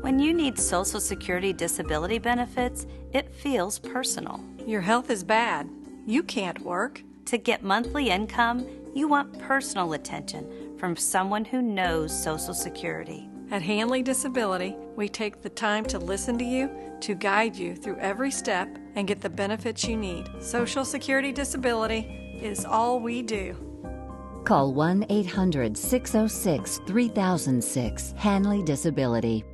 When you need Social Security disability benefits, it feels personal. Your health is bad. You can't work. To get monthly income, you want personal attention from someone who knows Social Security. At Hanley Disability, we take the time to listen to you, to guide you through every step, and get the benefits you need. Social Security disability is all we do. Call 1 800 606 3006 Hanley Disability.